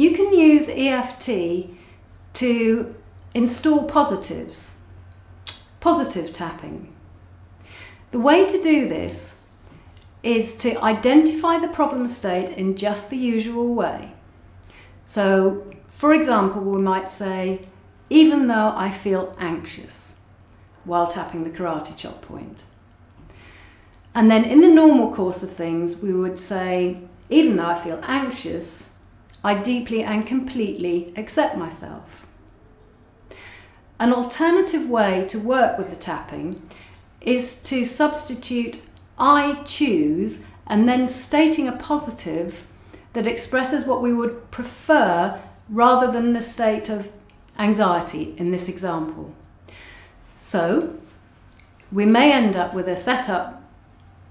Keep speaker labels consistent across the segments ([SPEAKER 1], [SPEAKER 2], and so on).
[SPEAKER 1] you can use EFT to install positives, positive tapping. The way to do this is to identify the problem state in just the usual way. So, for example, we might say, even though I feel anxious while tapping the karate chop point. And then in the normal course of things, we would say, even though I feel anxious, I deeply and completely accept myself. An alternative way to work with the tapping is to substitute I choose and then stating a positive that expresses what we would prefer rather than the state of anxiety in this example. So, we may end up with a setup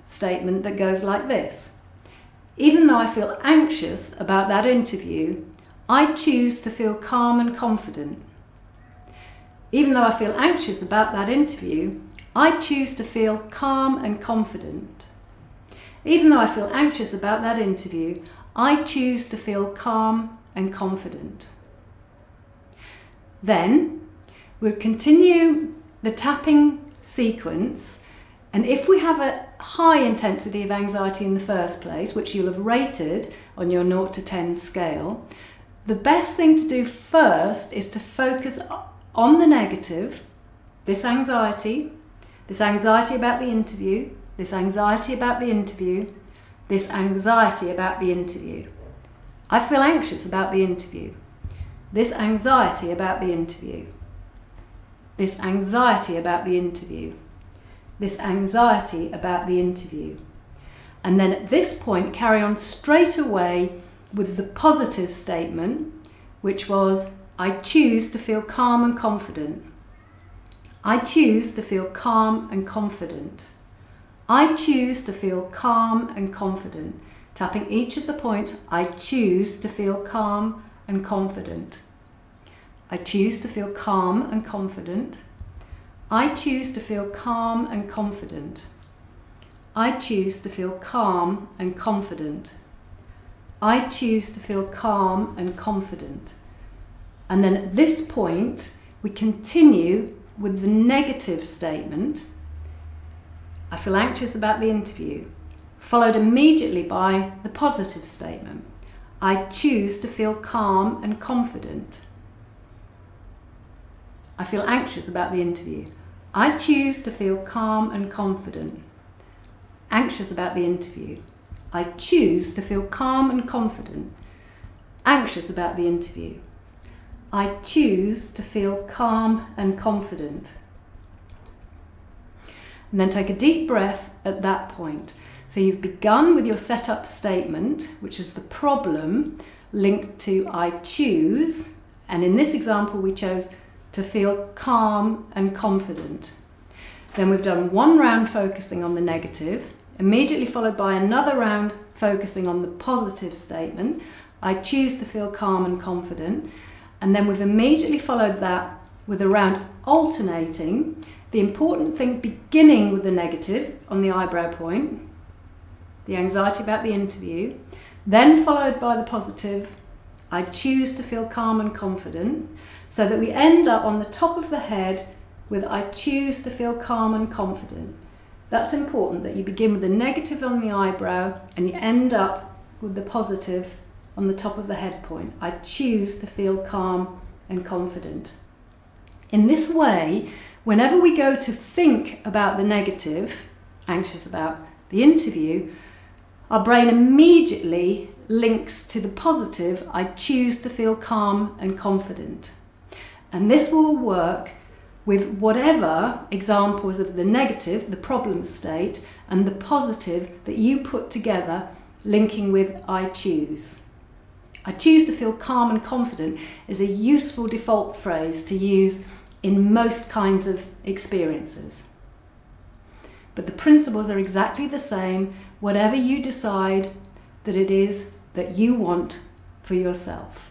[SPEAKER 1] statement that goes like this Even though I feel anxious about that interview, I choose to feel calm and confident. Even though I feel anxious about that interview, I choose to feel calm and confident. Even though I feel anxious about that interview, I choose to feel calm and confident. Then we'll continue the tapping sequence, and if we have a high intensity of anxiety in the first place, which you'll have rated on your 0 to 10 scale, the best thing to do first is to focus on the negative, this anxiety, this anxiety about the interview, this anxiety about the interview, this anxiety about the interview. I feel anxious about the interview. This anxiety about the interview. This anxiety about the interview. This anxiety about the interview. And then at this point, carry on straight away with the positive statement, which was I choose to feel calm and confident. I choose to feel calm and confident. I choose to feel calm and confident. Tapping each of the points, I choose to feel calm and confident. I choose to feel calm and confident. I choose to feel calm and confident. I choose to feel calm and confident. I choose to feel calm and confident. And then at this point, we continue with the negative statement, I feel anxious about the interview, followed immediately by the positive statement, I choose to feel calm and confident. I feel anxious about the interview. I choose to feel calm and confident. Anxious about the interview. I choose to feel calm and confident. Anxious about the interview. I choose to feel calm and confident. And then take a deep breath at that point. So you've begun with your setup statement, which is the problem linked to I choose. And in this example, we chose to feel calm and confident. Then we've done one round focusing on the negative, immediately followed by another round focusing on the positive statement. I choose to feel calm and confident. And then we've immediately followed that with a round alternating. The important thing beginning with the negative on the eyebrow point, the anxiety about the interview, then followed by the positive, I choose to feel calm and confident, so that we end up on the top of the head with I choose to feel calm and confident. That's important that you begin with the negative on the eyebrow and you end up with the positive on the top of the head point. I choose to feel calm and confident. In this way, whenever we go to think about the negative, anxious about the interview, our brain immediately links to the positive, I choose to feel calm and confident. And this will work with whatever examples of the negative, the problem state, and the positive that you put together, linking with I choose. I choose to feel calm and confident is a useful default phrase to use in most kinds of experiences. But the principles are exactly the same, whatever you decide that it is that you want for yourself.